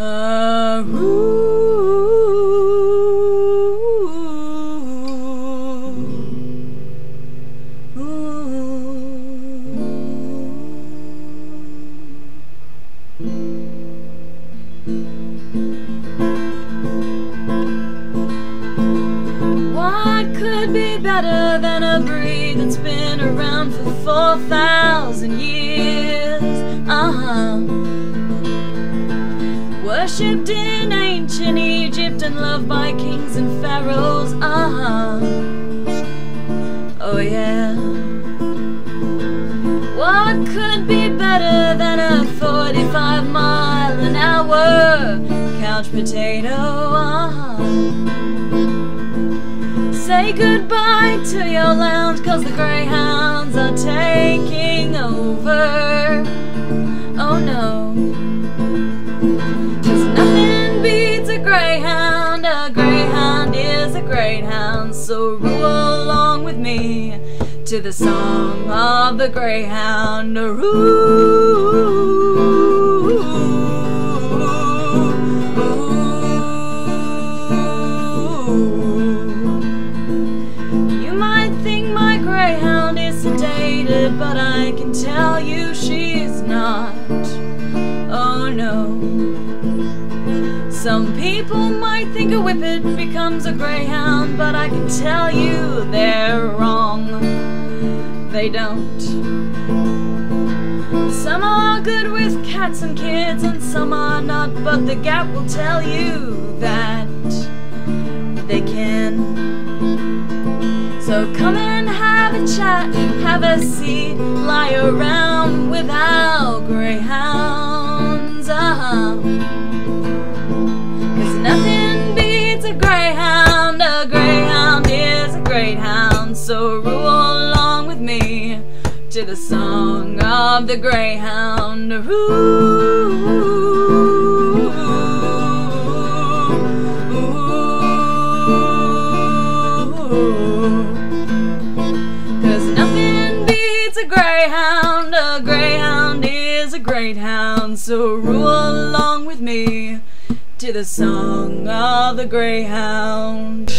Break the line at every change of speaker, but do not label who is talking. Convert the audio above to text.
Ooh, What could be better than a breed that's been around for 4,000 years? Worshipped in ancient Egypt and loved by kings and pharaohs. Uh huh. Oh, yeah. What could be better than a 45 mile an hour couch potato? Uh huh. Say goodbye to your lounge, cause the greyhounds are taking over. Great hound. So roo along with me to the song of the greyhound. Ooh. Some people might think a whippet becomes a greyhound, but I can tell you they're wrong. They don't. Some are good with cats and kids, and some are not, but the gap will tell you that they can. So come and have a chat, have a seat, lie around with our greyhounds. Uh-huh. Cause great hound. So roo along with me to the song of the greyhound. Ooh. Cause nothing beats a greyhound, a greyhound is a great hound. So roo along with me to the song of the greyhound.